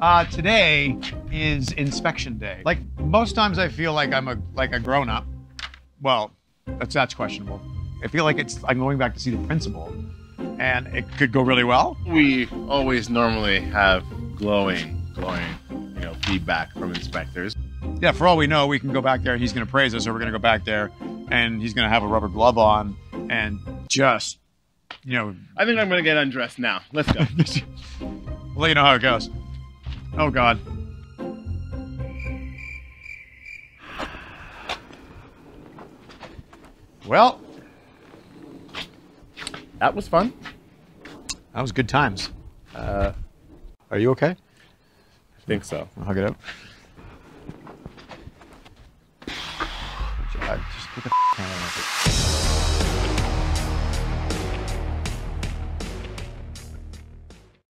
Uh, today is inspection day. Like most times, I feel like I'm a like a grown up. Well, that's that's questionable. I feel like it's I'm going back to see the principal, and it could go really well. We always normally have glowing, glowing, you know, feedback from inspectors. Yeah, for all we know, we can go back there. and He's going to praise us, or we're going to go back there, and he's going to have a rubber glove on and just, you know, I think I'm gonna get undressed now. Let's go. we'll let you know how it goes. Oh God. Well, that was fun. that was good times. Uh, are you okay? I think so. I'll hug it up. Just put the camera on it.